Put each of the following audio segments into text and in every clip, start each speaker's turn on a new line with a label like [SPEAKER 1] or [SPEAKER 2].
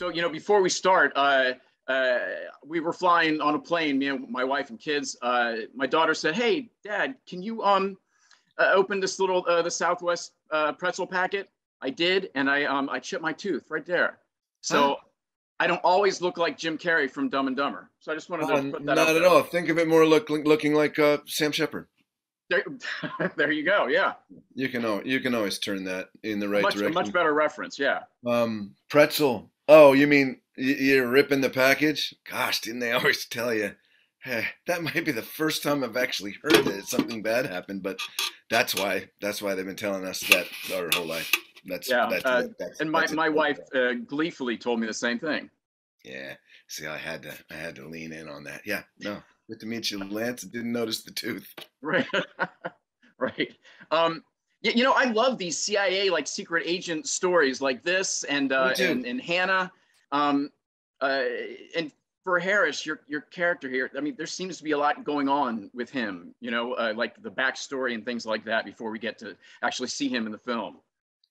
[SPEAKER 1] So, you know, before we start, uh, uh, we were flying on a plane, me and my wife and kids. Uh, my daughter said, "Hey, Dad, can you um, uh, open this little uh, the Southwest uh, pretzel packet?" I did, and I um, I chipped my tooth right there. So
[SPEAKER 2] Huh?
[SPEAKER 1] I don't always look like Jim Carrey from Dumb and Dumber. So I just wanted to
[SPEAKER 2] Oh,
[SPEAKER 1] put that
[SPEAKER 2] not at
[SPEAKER 1] there.
[SPEAKER 2] all. Think of it more look, looking like uh, Sam Shepard.
[SPEAKER 1] There, there you go. Yeah,
[SPEAKER 2] You can you can always turn that in the right
[SPEAKER 1] much
[SPEAKER 2] direction.
[SPEAKER 1] much better reference. Yeah.
[SPEAKER 2] Um, pretzel. Oh, you mean you're ripping the package? Gosh, didn't they always tell you? Hey, that might be the first time I've actually heard that something bad happened, but that's why that's why they've been telling us that our whole life. That's
[SPEAKER 1] Yeah,
[SPEAKER 2] That's,
[SPEAKER 1] uh,
[SPEAKER 2] that's,
[SPEAKER 1] And my, my wife uh, gleefully told me the same thing.
[SPEAKER 2] Yeah. See, I had to I had to lean in on that. Yeah. No. Good to meet you, Lance. Didn't notice the tooth.
[SPEAKER 1] Right. right. Um, you, you know, I love these CIA like secret agent stories like this and uh, and, and Hanna. Um, uh, and for Harris, your your character here, I mean, there seems to be a lot going on with him. You know, uh, like the backstory and things like that before we get to actually see him in the film.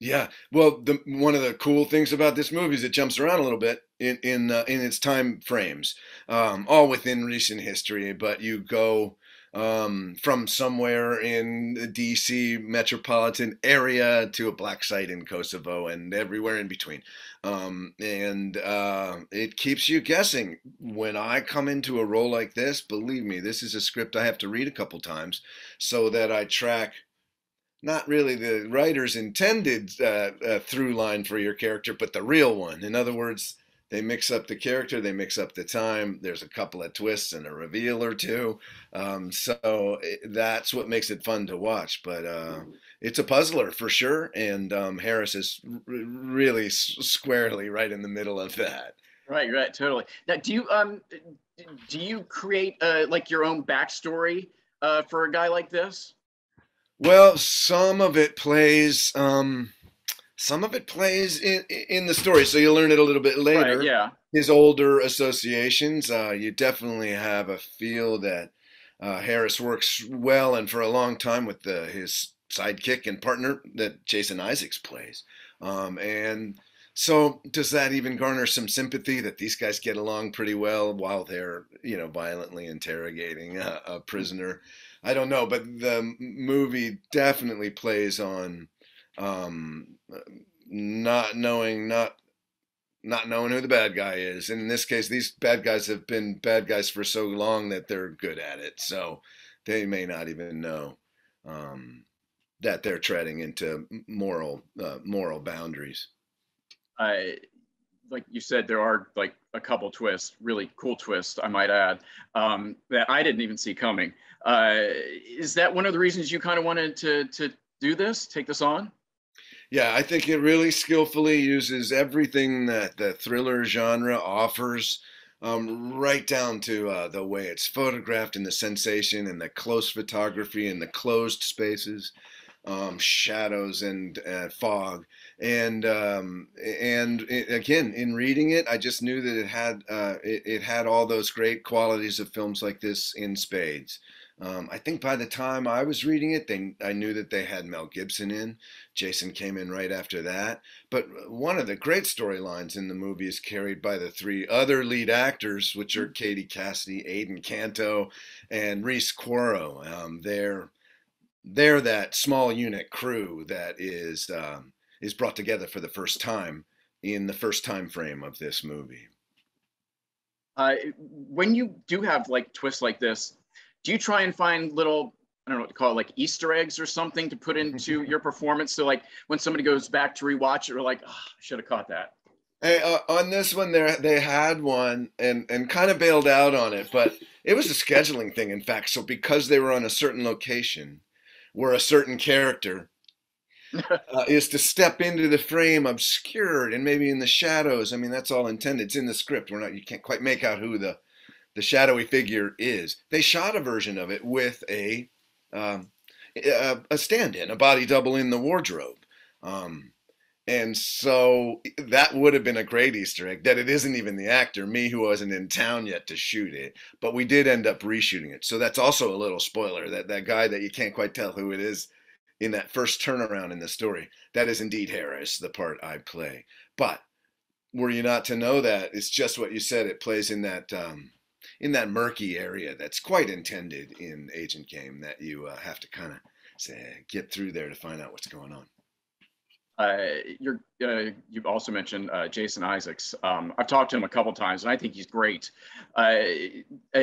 [SPEAKER 2] Yeah, well, the one of the cool things about this movie is it jumps around a little bit in in uh, in its time frames, um, all within recent history. But you go um, from somewhere in the D.C. metropolitan area to a black site in Kosovo and everywhere in between, um, and uh, it keeps you guessing. When I come into a role like this, believe me, this is a script I have to read a couple times so that I track not really the writer's intended uh, uh, through line for your character, but the real one. In other words, they mix up the character, they mix up the time. There's a couple of twists and a reveal or two. Um, so it, that's what makes it fun to watch. But uh, it's a puzzler for sure. And um, Harris is r- really s- squarely right in the middle of that.
[SPEAKER 1] Right, right, totally. Now, do you um, do you create uh, like your own backstory uh, for a guy like this?
[SPEAKER 2] Well, some of it plays. Um, some of it plays in in the story, so you'll learn it a little bit later.
[SPEAKER 1] Right, yeah.
[SPEAKER 2] his older associations, uh, you definitely have a feel that uh, Harris works well and for a long time with the, his sidekick and partner that Jason Isaacs plays. Um, and so, does that even garner some sympathy that these guys get along pretty well while they're, you know, violently interrogating a, a prisoner? I don't know, but the movie definitely plays on um, not knowing, not not knowing who the bad guy is. And in this case, these bad guys have been bad guys for so long that they're good at it. So they may not even know um, that they're treading into moral uh, moral boundaries.
[SPEAKER 1] I like you said, there are like a couple twists, really cool twists, I might add, um, that I didn't even see coming. Uh, is that one of the reasons you kind of wanted to to do this, take this on?
[SPEAKER 2] Yeah, I think it really skillfully uses everything that the thriller genre offers, um, right down to uh, the way it's photographed and the sensation and the close photography and the closed spaces, um, shadows and uh, fog. And um, and i again, in reading it, I just knew that it had uh, it, it had all those great qualities of films like this in spades. Um, I think by the time I was reading it, they, I knew that they had Mel Gibson in. Jason came in right after that. But one of the great storylines in the movie is carried by the three other lead actors, which are Katie Cassidy, Adan Canto, and Rhys Coiro. Um, they're they're that small unit crew that is um, is brought together for the first time in the first time frame of this movie.
[SPEAKER 1] Uh, when you do have like twists like this, do you try and find little I don't know what to call it, like Easter eggs or something to put into your performance? So like when somebody goes back to rewatch it, we're like, oh, I should have caught that.
[SPEAKER 2] Hey, uh, on this one, there they had one and and kind of bailed out on it, but it was a scheduling thing. In fact, so because they were on a certain location, where a certain character uh, is to step into the frame, obscured and maybe in the shadows. I mean, that's all intended. It's in the script. We're not. You can't quite make out who the the shadowy figure is. They shot a version of it with a um, a, stand-in, a body double in the wardrobe. Um, and so that would have been a great Easter egg that it isn't even the actor, me who wasn't in town yet to shoot it, but we did end up reshooting it. So that's also a little spoiler that that guy that you can't quite tell who it is in that first turnaround in the story, that is indeed Harris, the part I play. But were you not to know that, it's just what you said. It plays in that um, in that murky area that's quite intended in Agent Game that you uh, have to kind of get through there to find out what's going on.
[SPEAKER 1] Uh, you're, uh, you've also mentioned uh, Jason Isaacs. Um, I've talked to him a couple times, and I think he's great. Uh, uh,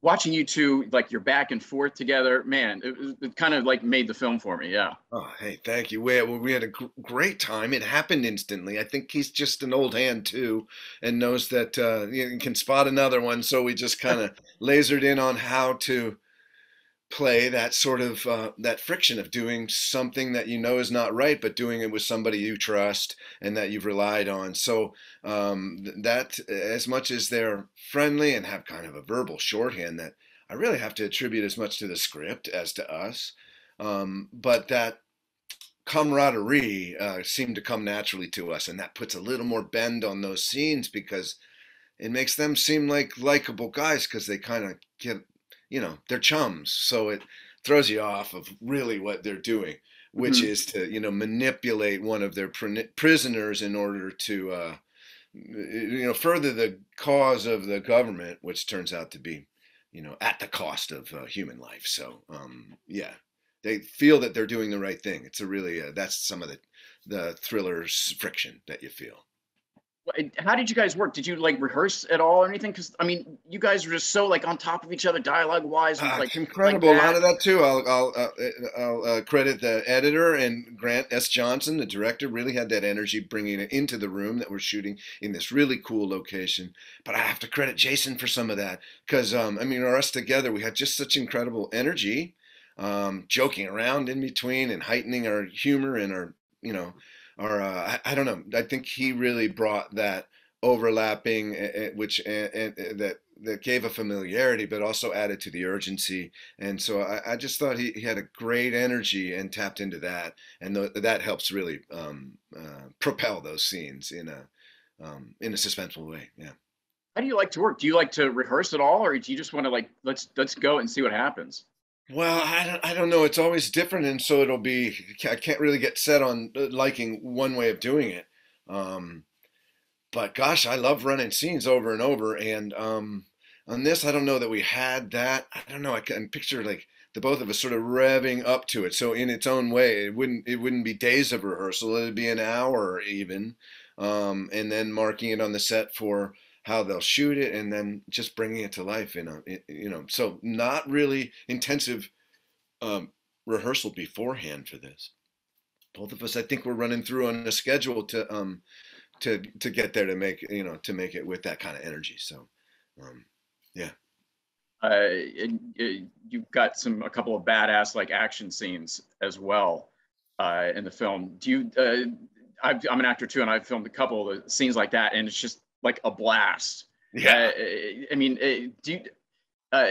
[SPEAKER 1] watching you two, like you're back and forth together, man, it, it, kind of like made the film for me. Yeah.
[SPEAKER 2] Oh, hey, thank you. We, we had a great time. It happened instantly. I think he's just an old hand too, and knows that uh, you can spot another one. So we just kind of lasered in on how to play that sort of uh, that friction of doing something that you know is not right but doing it with somebody you trust and that you've relied on. So um, that as much as they're friendly and have kind of a verbal shorthand that i really have to attribute as much to the script as to us um, but that camaraderie uh, seemed to come naturally to us and that puts a little more bend on those scenes because it makes them seem like likable guys because they kind of get you know they're chums so it throws you off of really what they're doing which mm-hmm. is to you know manipulate one of their pr- prisoners in order to uh, you know further the cause of the government which turns out to be you know at the cost of uh, human life. So um, yeah they feel that they're doing the right thing. It's a really uh, that's some of the the thriller's friction that you feel
[SPEAKER 1] how did you guys work? Did you like rehearse at all or anything? Because I mean, you guys were just so like on top of each other, dialogue wise.
[SPEAKER 2] Uh,
[SPEAKER 1] like
[SPEAKER 2] incredible. Like a lot of that too. I'll I'll, uh, I'll uh, credit the editor and Grant S. Johnson, the director, really had that energy bringing it into the room that we're shooting in this really cool location. But I have to credit Jason for some of that because um, I mean, or us together, we had just such incredible energy, um, joking around in between and heightening our humor and our you know or uh, I, I, don't know. I think he really brought that overlapping, which and, that that gave a familiarity, but also added to the urgency. And so I, I just thought he, he, had a great energy and tapped into that, and th- that helps really um, uh, propel those scenes in a um, in a suspenseful way. Yeah.
[SPEAKER 1] How do you like to work? Do you like to rehearse at all, or do you just want to like let's let's go and see what happens?
[SPEAKER 2] Well, I don't, I don't know. It's always different, and so it'll be. I can't really get set on uh, liking one way of doing it. Um, but gosh, I love running scenes over and over. And um, on this, I don't know that we had that. I don't know. I can picture like the both of us sort of revving up to it. So in its own way, it wouldn't it wouldn't be days of rehearsal. It'd be an hour even, um, and then marking it on the set for how they'll shoot it and then just bringing it to life in a you know so not really intensive um, rehearsal beforehand for this both of us i think we're running through on a schedule to um to to get there to make you know to make it with that kind of energy so um yeah
[SPEAKER 1] uh, you've got some a couple of badass like action scenes as well uh, in the film. Do you? Uh, i am an actor too, and I've filmed a couple of scenes like that, and it's just like a blast. Yeah. Uh, I mean, uh, do you uh,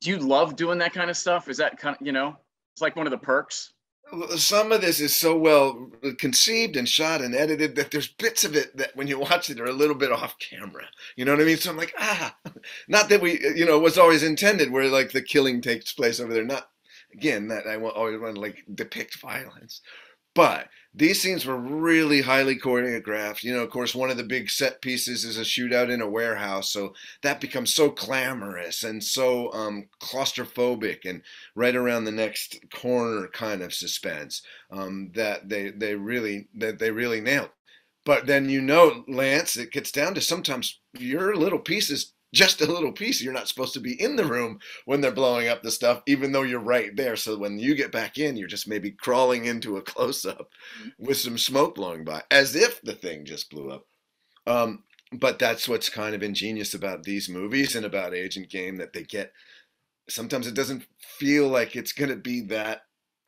[SPEAKER 1] do you love doing that kind of stuff? Is that kind of you know, it's like one of the perks.
[SPEAKER 2] Some of this is so well conceived and shot and edited that there's bits of it that when you watch it are a little bit off camera. You know what I mean? So I'm like, ah, not that we, you know, was always intended where like the killing takes place over there. Not again that I won't always want to like depict violence, but these scenes were really highly choreographed. You know, of course, one of the big set pieces is a shootout in a warehouse, so that becomes so clamorous and so um, claustrophobic, and right around the next corner kind of suspense um, that they they really that they really nailed. But then you know, Lance, it gets down to sometimes your little pieces just a little piece. You're not supposed to be in the room when they're blowing up the stuff, even though you're right there. So when you get back in, you're just maybe crawling into a close up with some smoke blowing by, as if the thing just blew up. Um, but that's what's kind of ingenious about these movies and about Agent Game that they get. Sometimes it doesn't feel like it's going to be that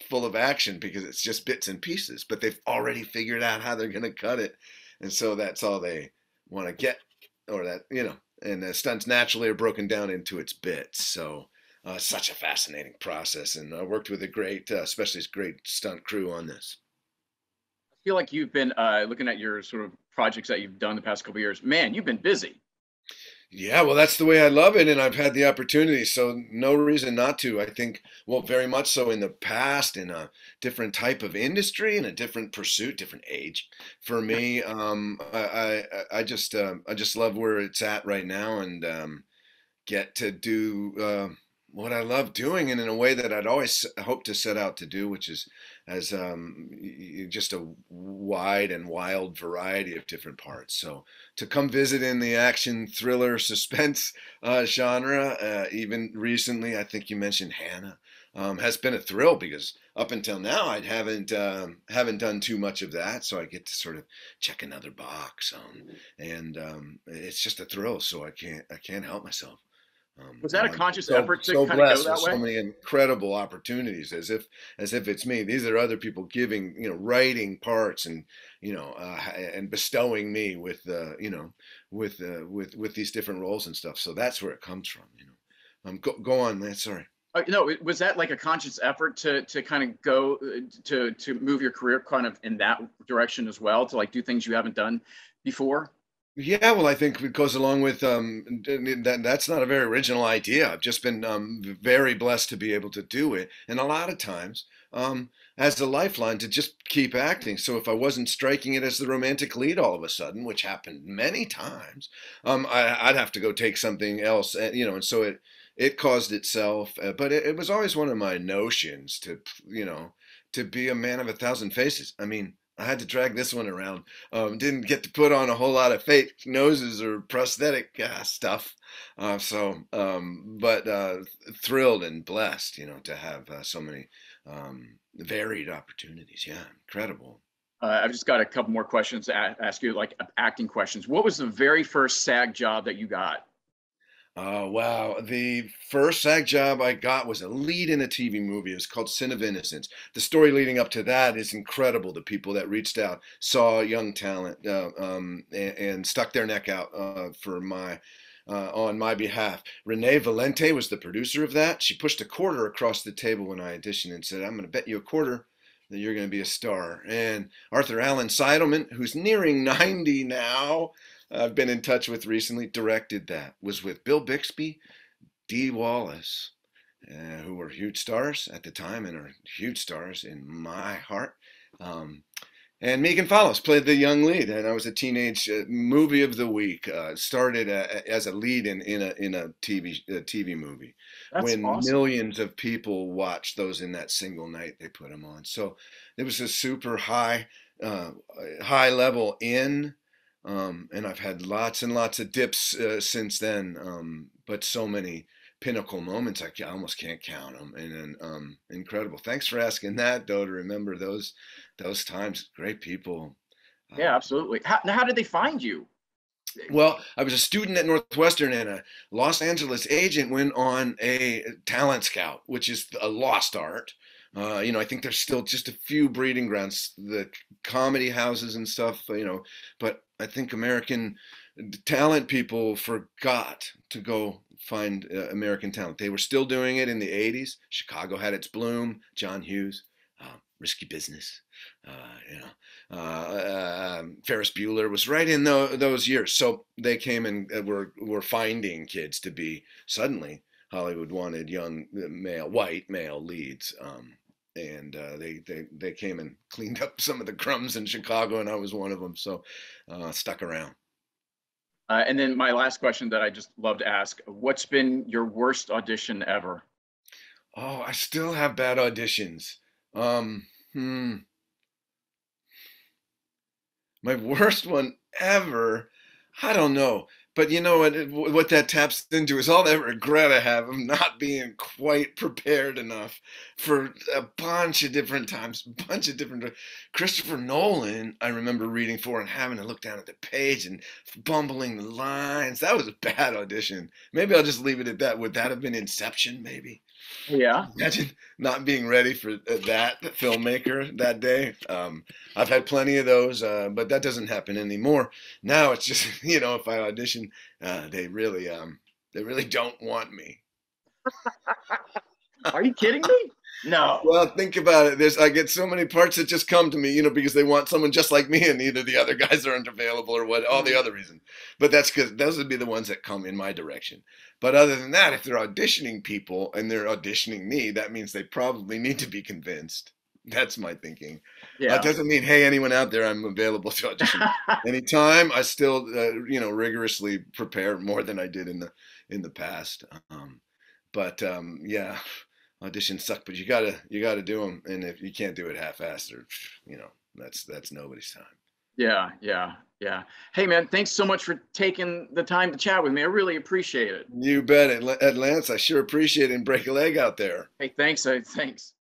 [SPEAKER 2] full of action because it's just bits and pieces, but they've already figured out how they're going to cut it. And so that's all they want to get, or that, you know, and the stunts naturally are broken down into its bits. So uh, such a fascinating process, and I worked with a great, uh, especially great stunt crew on this.
[SPEAKER 1] I feel like you've been uh, looking at your sort of projects that you've done the past couple years. Man, you've been busy.
[SPEAKER 2] Yeah, well, that's the way I love it, and I've had the opportunity, so no reason not to. I think, well, very much so in the past, in a different type of industry, in a different pursuit, different age. For me, um, I, I, I just, uh, I just love where it's at right now, and um, get to do uh, what I love doing, and in a way that I'd always hoped to set out to do, which is as um, just a wide and wild variety of different parts. So to come visit in the action thriller suspense uh, genre, uh, even recently, I think you mentioned Hanna, um, has been a thrill because up until now I haven't um, haven't done too much of that. So I get to sort of check another box, um, and um, it's just a thrill. So I can't I can't help myself.
[SPEAKER 1] Um, was that a conscious so, effort to so kind of go that way?
[SPEAKER 2] So many incredible opportunities, as if as if it's me. These are other people giving, you know, writing parts and you know, uh, and bestowing me with, uh, you know, with uh, with with these different roles and stuff. So that's where it comes from. You know, um, go go on, man. Sorry.
[SPEAKER 1] Uh, no, was that like a conscious effort to to kind of go uh, to to move your career kind of in that direction as well, to like do things you haven't done before?
[SPEAKER 2] Yeah, well, I think it goes along with um, that. That's not a very original idea. I've just been um, very blessed to be able to do it, and a lot of times um, as a lifeline to just keep acting. So if I wasn't striking it as the romantic lead all of a sudden, which happened many times, um, I, would have to go take something else, and, you know. And so it it caused itself, uh, but it, it was always one of my notions to you know to be a man of a thousand faces. I mean I had to drag this one around. Um, didn't get to put on a whole lot of fake noses or prosthetic uh, stuff. Uh, so, um, but uh, thrilled and blessed, you know, to have uh, so many um, varied opportunities. Yeah, incredible.
[SPEAKER 1] Uh, I've just got a couple more questions to ask you, like acting questions. What was the very first SAG job that you got?
[SPEAKER 2] Oh, wow. The first SAG job I got was a lead in a TV movie. It was called Sin of Innocence. The story leading up to that is incredible. The people that reached out saw young talent uh, um, and, and, stuck their neck out uh, for my. Uh, on my behalf. Renee Valente was the producer of that. She pushed a quarter across the table when I auditioned and said, I'm going to bet you a quarter that you're going to be a star. And Arthur Allen Seidelman, who's nearing 90 now, I've been in touch with recently directed that was with Bill Bixby, Dee Wallace, uh, who were huge stars at the time and are huge stars in my heart. Um, and Megan Follows played the young lead, and I was a teenage uh, movie of the week. Uh, started a, as a lead in, in a in a TV a TV movie. That's when awesome. millions of people watched those in that single night they put them on. So it was a super high uh, high level in um, and I've had lots and lots of dips uh, since then, um, but so many pinnacle moments I, almost can't count them. And, and um, incredible. Thanks for asking that, though. To remember those those times, great people.
[SPEAKER 1] Yeah, um, absolutely. How, how did they find you?
[SPEAKER 2] Well, I was a student at Northwestern, and a Los Angeles agent went on a talent scout, which is a lost art. Uh, you know, I think there's still just a few breeding grounds, the comedy houses and stuff, you know, but I think American talent people forgot to go find uh, American talent. They were still doing it in the 80s. Chicago had its bloom, John Hughes, uh, Risky Business, uh, you know, uh, um, Ferris Bueller was right in the, those years. So they came and uh, were, were finding kids to be suddenly Hollywood wanted young male, white male leads. Um, and uh, they, they they came and cleaned up some of the crumbs in Chicago, and I was one of them. So uh, stuck around.
[SPEAKER 1] Uh, and then my last question that I just love to ask: What's been your worst audition ever?
[SPEAKER 2] Oh, I still have bad auditions. Um, hmm. My worst one ever. I don't know. But you know what? What that taps into is all that regret I have of not being quite prepared enough for a bunch of different times, a bunch of different. Christopher Nolan, I remember reading for and having to look down at the page and bumbling the lines. That was a bad audition. Maybe I'll just leave it at that. Would that have been Inception? Maybe.
[SPEAKER 1] Yeah.
[SPEAKER 2] Imagine not being ready for that filmmaker that day. Um, I've had plenty of those, uh, but that doesn't happen anymore. Now it's just you know if I audition, uh, they really um, they really don't want me.
[SPEAKER 1] Are you kidding me? No.
[SPEAKER 2] Well, think about it. There's I get so many parts that just come to me, you know, because they want someone just like me, and either the other guys aren't available or what, all the other reasons. But that's because those would be the ones that come in my direction. But other than that, if they're auditioning people and they're auditioning me, that means they probably need to be convinced. That's my thinking.
[SPEAKER 1] Yeah.
[SPEAKER 2] That doesn't mean, hey, anyone out there, I'm available to audition anytime. I still, uh, you know, rigorously prepare more than I did in the in the past. Um, but um, yeah, auditions suck, but you gotta you gotta do them, and if you can't do it half-assed, or you know, that's that's nobody's time.
[SPEAKER 1] Yeah, yeah, yeah. Hey, man, thanks so much for taking the time to chat with me. I really appreciate it.
[SPEAKER 2] You bet, Ed Lance. I sure appreciate it. And break a leg out there.
[SPEAKER 1] Hey, thanks. Thanks.